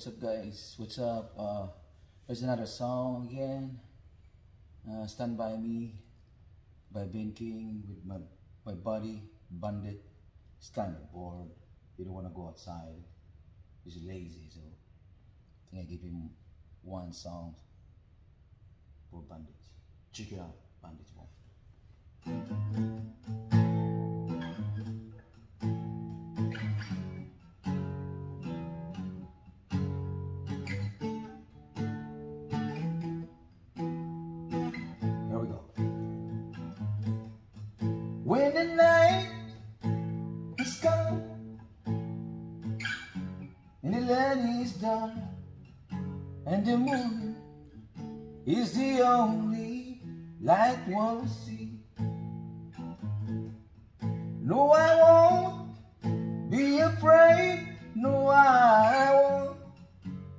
What's up guys? What's up? Uh, there's another song again. Uh, Stand By Me by Ben King with my, my buddy Bandit. Of bored. He don't want to go outside. He's lazy so I think I give him one song for Bandit. Check it out, Bandit one. When the night is gone and the land is dark and the moon is the only light we'll see. No, I won't be afraid. No, I won't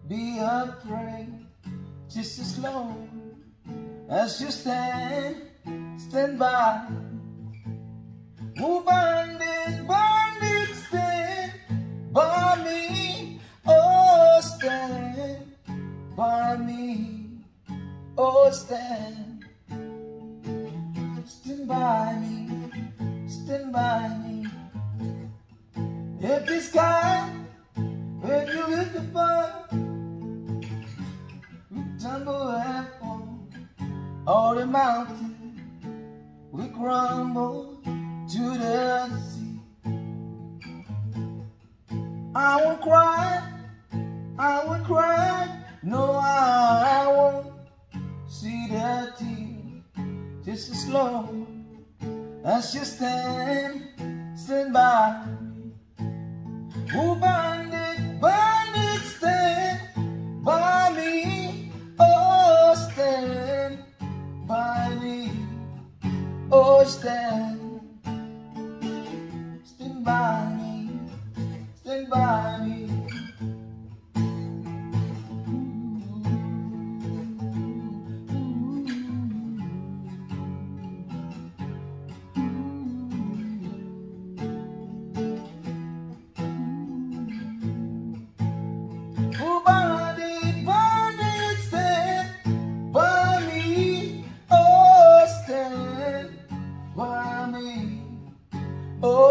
be afraid. Just as long as you stand, stand by. Oh, bandit, bandit, stand by me. Oh, stand by me. Oh, stand. Stand by me. Stand by me. If the sky, if you look above, we tumble and fall. All the mountains we crumble to the sea. I won't cry, I won't cry, no, I won't see the tears. Just as long as you stand, stand by me. Oh, bandit, bandit, stand by me. Oh, stand by me. Oh, stand, stand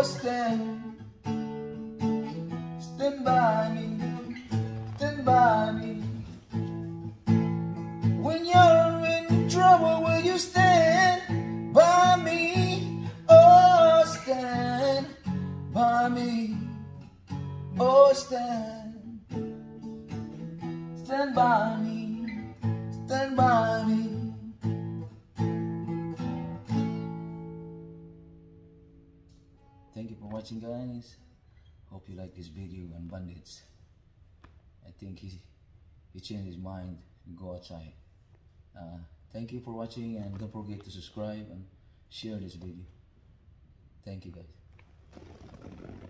Stand. Stand by me. Stand by me. When you're in trouble, will you stand by me? Oh, stand by me. Oh, stand. Stand by me. Thank you for watching guys. Hope you like this video on bandits. I think he, he changed his mind and go outside. Uh, thank you for watching and don't forget to subscribe and share this video. Thank you guys.